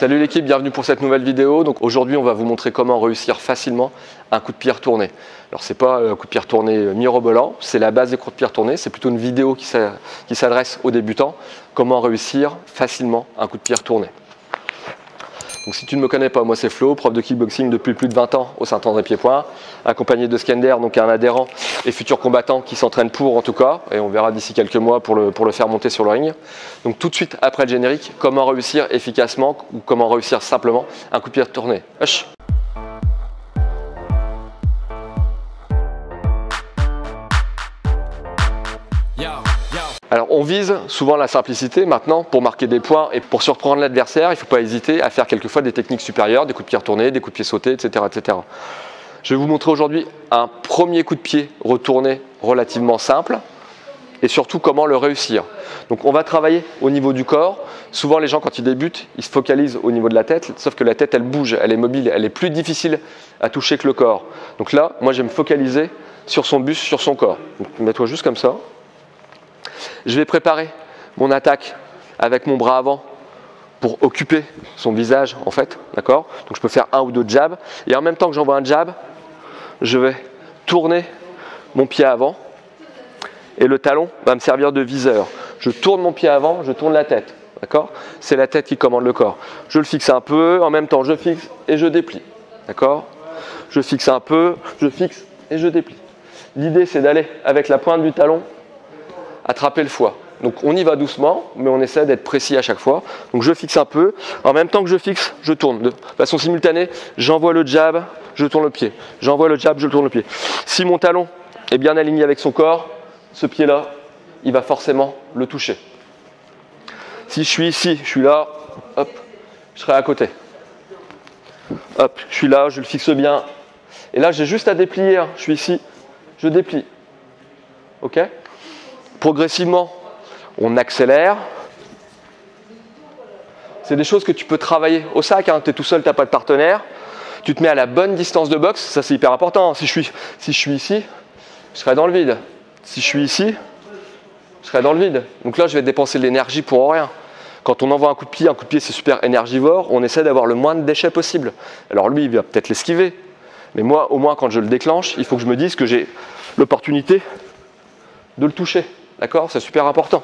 Salut l'équipe, bienvenue pour cette nouvelle vidéo. Donc aujourd'hui, on va vous montrer comment réussir facilement un coup de pied retourné. Alors c'est pas un coup de pied retourné mirobolant, c'est la base des coups de pied retournés. C'est plutôt une vidéo qui s'adresse aux débutants. Comment réussir facilement un coup de pied retourné. Donc si tu ne me connais pas, moi c'est Flo, prof de kickboxing depuis plus de 20 ans au Saint-André-Pied-Point, accompagné de Skender, donc un adhérent et futur combattant qui s'entraîne pour en tout cas, et on verra d'ici quelques mois pour le, pour le faire monter sur le ring. Donc tout de suite après le générique, comment réussir efficacement ou comment réussir simplement un coup de pied retourné. Alors on vise souvent la simplicité maintenant pour marquer des points et pour surprendre l'adversaire, il ne faut pas hésiter à faire quelquefois des techniques supérieures, des coups de pied retournés, des coups de pied sautés, etc. etc. Je vais vous montrer aujourd'hui un premier coup de pied retourné relativement simple et surtout comment le réussir. Donc on va travailler au niveau du corps. Souvent les gens quand ils débutent, ils se focalisent au niveau de la tête, sauf que la tête elle bouge, elle est mobile, elle est plus difficile à toucher que le corps. Donc là, moi je vais me focaliser sur son buste, sur son corps. Mets-toi juste comme ça. Je vais préparer mon attaque avec mon bras avant pour occuper son visage en fait, d'accord? Donc je peux faire un ou deux jabs et en même temps que j'envoie un jab, je vais tourner mon pied avant et le talon va me servir de viseur. Je tourne mon pied avant, je tourne la tête, d'accord? C'est la tête qui commande le corps. Je le fixe un peu, en même temps je fixe et je déplie, d'accord? Je fixe un peu, je fixe et je déplie. L'idée c'est d'aller avec la pointe du talon attraper le foie. Donc on y va doucement, mais on essaie d'être précis à chaque fois. Donc je fixe un peu. En même temps que je fixe, je tourne. De façon simultanée, j'envoie le jab, je tourne le pied. J'envoie le jab, je tourne le pied. Si mon talon est bien aligné avec son corps, ce pied-là, il va forcément le toucher. Si je suis ici, je suis là, hop, je serai à côté. Hop, je suis là, je le fixe bien. Et là, j'ai juste à déplier. Je suis ici, je déplie. OK? Progressivement, on accélère. C'est des choses que tu peux travailler au sac. Hein. Tu es tout seul, tu n'as pas de partenaire. Tu te mets à la bonne distance de boxe. Ça, c'est hyper important. Si je, suis, ici, je serai dans le vide. Si je suis ici, je serai dans le vide. Donc là, je vais dépenser de l'énergie pour rien. Quand on envoie un coup de pied, un coup de pied c'est super énergivore, on essaie d'avoir le moins de déchets possible. Alors lui, il va peut-être l'esquiver. Mais moi, au moins, quand je le déclenche, il faut que je me dise que j'ai l'opportunité de le toucher. D'accord C'est super important.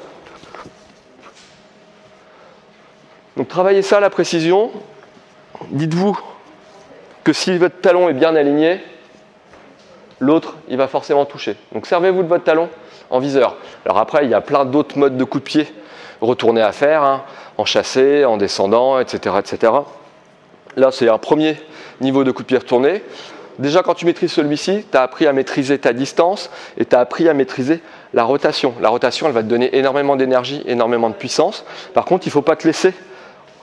Donc travaillez ça, la précision. Dites-vous que si votre talon est bien aligné, l'autre, il va forcément toucher. Donc servez-vous de votre talon en viseur. Alors après, il y a plein d'autres modes de coup de pied retournés à faire, hein, en chassé, en descendant, etc. etc. Là, c'est un premier niveau de coup de pied retourné. Déjà, quand tu maîtrises celui-ci, tu as appris à maîtriser ta distance et tu as appris à maîtriser la rotation. La rotation, elle va te donner énormément d'énergie, énormément de puissance. Par contre, il ne faut pas te laisser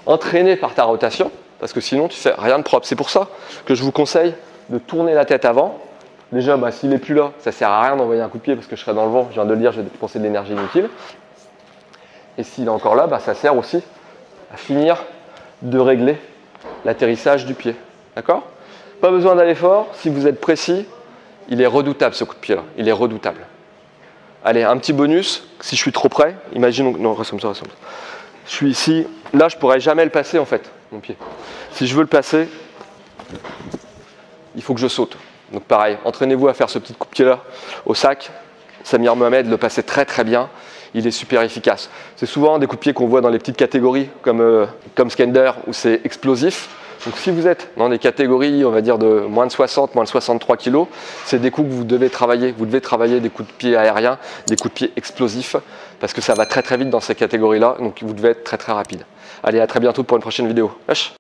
entraîner par ta rotation parce que sinon, tu fais rien de propre. C'est pour ça que je vous conseille de tourner la tête avant. Déjà, bah, s'il n'est plus là, ça ne sert à rien d'envoyer un coup de pied parce que je serai dans le vent. Je viens de le dire, je vais dépenser de l'énergie inutile. Et s'il est encore là, bah, ça sert aussi à finir de régler l'atterrissage du pied. D'accord? Pas besoin d'aller fort. Si vous êtes précis, il est redoutable ce coup de pied-là. Il est redoutable. Allez, un petit bonus. Si je suis trop près, imaginons. Non, reste comme ça, reste. Je suis ici. Là, je pourrais jamais le passer en fait, mon pied. Si je veux le passer, il faut que je saute. Donc pareil, entraînez-vous à faire ce petit coup de pied-là au sac. Samir Mohamed le passait très très bien. Il est super efficace. C'est souvent des coups de pied qu'on voit dans les petites catégories comme, euh, comme Skender où c'est explosif. Donc si vous êtes dans des catégories, on va dire de moins de 60, moins de 63 kg, c'est des coups que vous devez travailler. Vous devez travailler des coups de pied aériens, des coups de pied explosifs, parce que ça va très très vite dans ces catégories-là, donc vous devez être très très rapide. Allez, à très bientôt pour une prochaine vidéo. Wesh